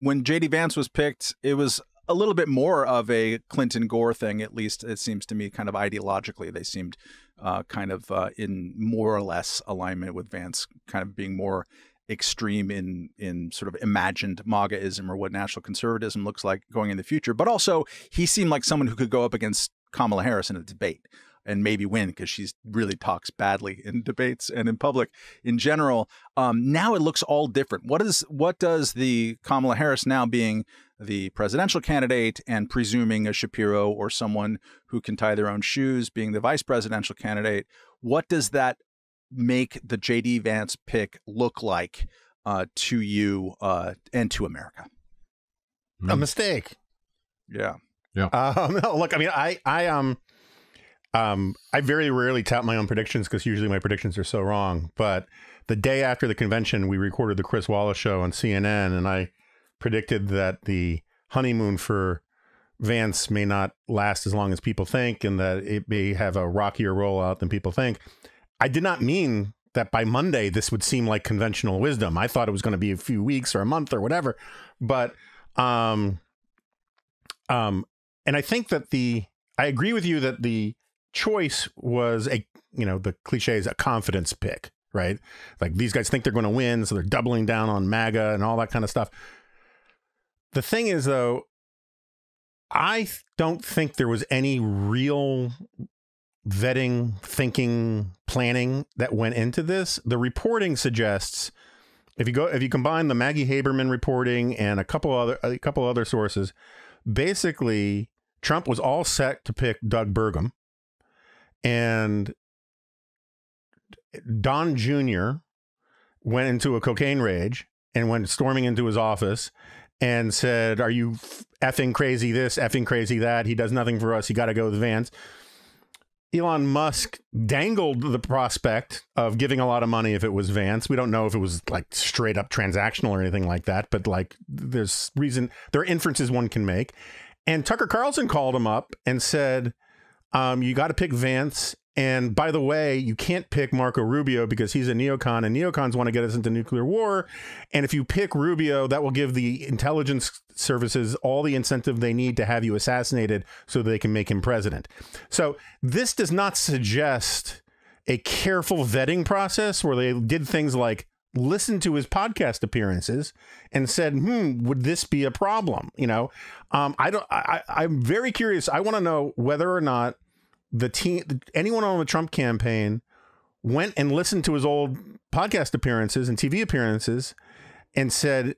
when JD Vance was picked, it was a little bit more of a Clinton Gore thing, at least it seems to me, kind of ideologically. They seemed uh, kind of uh, in more or less alignment with Vance, kind of being more extreme in in sort of imagined MAGAism or what national conservatism looks like going in the future. But also, he seemed like someone who could go up against Kamala Harris in a debate and maybe win because she really talks badly in debates and in public in general. Um, now it looks all different. What is what does the Kamala Harris now being the presidential candidate and presuming a Shapiro or someone who can tie their own shoes being the vice presidential candidate? What does that make the JD Vance pick look like uh, to you uh, and to America? A hmm. mistake. Yeah. Yeah. Um, no, look, I mean, I, I, um, um, I very rarely tout my own predictions because usually my predictions are so wrong. But the day after the convention, we recorded the Chris Wallace show on CNN, and I predicted that the honeymoon for Vance may not last as long as people think, and that it may have a rockier rollout than people think. I did not mean that by Monday this would seem like conventional wisdom. I thought it was going to be a few weeks or a month or whatever. But um, um, and I think that the I agree with you that the choice was a you know the cliche is a confidence pick, right? Like these guys think they're going to win, so they're doubling down on MAGA and all that kind of stuff. The thing is, though, I don't think there was any real vetting, thinking, planning that went into this. The reporting suggests if you go if you combine the Maggie Haberman reporting and a couple other a couple other sources, basically Trump was all set to pick Doug Burgum and Don Jr. went into a cocaine rage and went storming into his office and said, Are you effing crazy this, effing crazy that? He does nothing for us. You got to go with Vance. Elon Musk dangled the prospect of giving a lot of money if it was Vance. We don't know if it was like straight up transactional or anything like that, but like there's reason, there are inferences one can make. And Tucker Carlson called him up and said, um, You got to pick Vance and by the way, you can't pick Marco Rubio because he's a neocon, and neocons want to get us into nuclear war. And if you pick Rubio, that will give the intelligence services all the incentive they need to have you assassinated so they can make him president. So this does not suggest a careful vetting process where they did things like listen to his podcast appearances and said, "Hmm, would this be a problem?" You know, um, I don't. I, I'm very curious. I want to know whether or not the team, anyone on the Trump campaign went and listened to his old podcast appearances and TV appearances and said,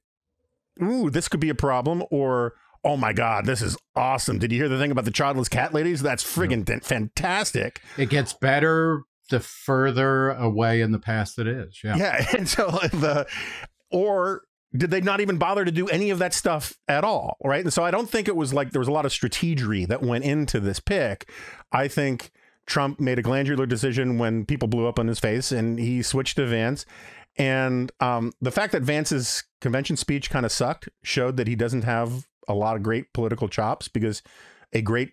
Ooh, this could be a problem, or Oh my God, this is awesome. Did you hear the thing about the childless cat ladies? That's friggin' yeah. fantastic. It gets better the further away in the past it is. Yeah. Yeah. And so the, or did they not even bother to do any of that stuff at all? Right. And so I don't think it was like there was a lot of strategery that went into this pick. I think Trump made a glandular decision when people blew up on his face and he switched to Vance. And um, the fact that Vance's convention speech kind of sucked showed that he doesn't have a lot of great political chops because a great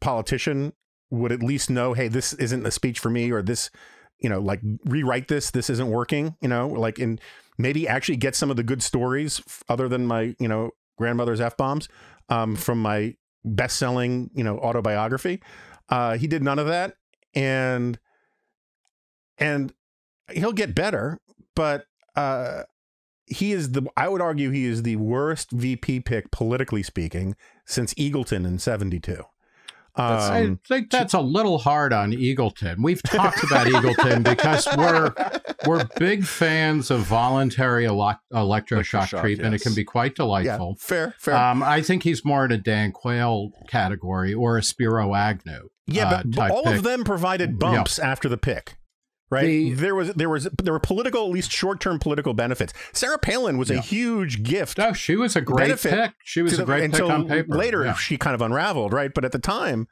politician would at least know, hey, this isn't a speech for me or this, you know, like rewrite this. This isn't working, you know, like in maybe actually get some of the good stories other than my, you know, grandmother's F bombs um, from my best selling, you know, autobiography. Uh, he did none of that. And, and he'll get better, but, uh, he is the I would argue he is the worst VP pick politically speaking since Eagleton in 72. Um, I think that's a little hard on Eagleton. We've talked about Eagleton because we're we're big fans of voluntary ele- electroshock treatment. Yes. It can be quite delightful. Yeah, fair, fair. Um, I think he's more in a Dan Quayle category or a Spiro Agnew. Yeah, uh, but all pick. of them provided bumps yeah. after the pick right? The, there was there was there were political, at least short term political benefits. Sarah Palin was yeah. a huge gift. Oh, she was a great pick. She was a great pick on paper. Later, yeah. she kind of unraveled, right? But at the time,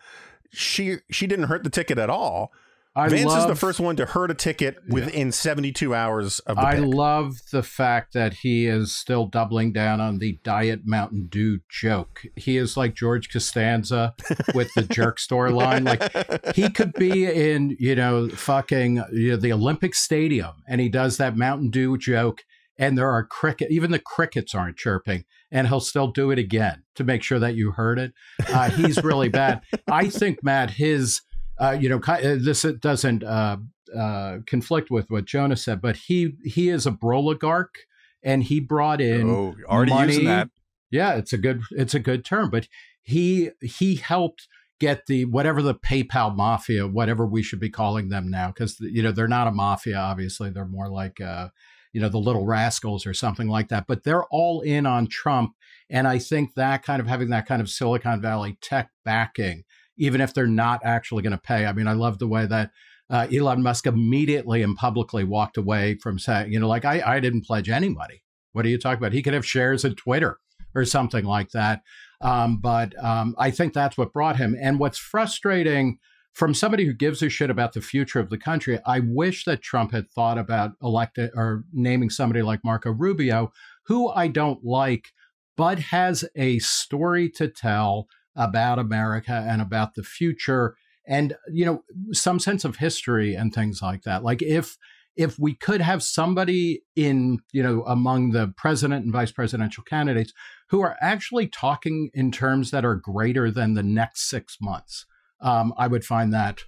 she she didn't hurt the ticket at all. I Vance love, is the first one to hurt a ticket within yeah. 72 hours of the I pick. love the fact that he is still doubling down on the Diet Mountain Dew joke. He is like George Costanza with the jerk store line. Like he could be in, you know, fucking you know, the Olympic Stadium and he does that Mountain Dew joke and there are cricket even the crickets aren't chirping and he'll still do it again to make sure that you heard it. Uh, he's really bad. I think, Matt, his, uh, you know, uh, this it doesn't uh, uh, conflict with what Jonah said, but he he is a broligarch, and he brought in oh, already money. using that. Yeah, it's a good it's a good term, but he he helped get the whatever the PayPal mafia, whatever we should be calling them now, because you know they're not a mafia. Obviously, they're more like uh, you know the Little Rascals or something like that. But they're all in on Trump, and I think that kind of having that kind of Silicon Valley tech backing, even if they're not actually going to pay. I mean, I love the way that. Uh, Elon Musk immediately and publicly walked away from saying, you know, like I, I didn't pledge any money. What are you talking about? He could have shares in Twitter or something like that. Um, but um, I think that's what brought him. And what's frustrating from somebody who gives a shit about the future of the country, I wish that Trump had thought about electing or naming somebody like Marco Rubio, who I don't like, but has a story to tell about America and about the future and you know some sense of history and things like that like if if we could have somebody in, you know, among the president and vice presidential candidates who are actually talking in terms that are greater than the next six months, um, I would find that,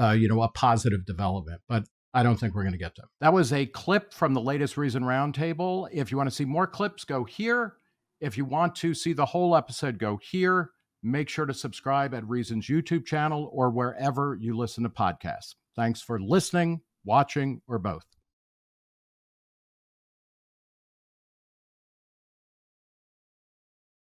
uh, you know, a positive development. But I don't think we're going to get them. That was a clip from the latest Reason Roundtable. If you want to see more clips, go here. If you want to see the whole episode, go here. Make sure to subscribe at Reason's YouTube channel or wherever you listen to podcasts. Thanks for listening watching, or both.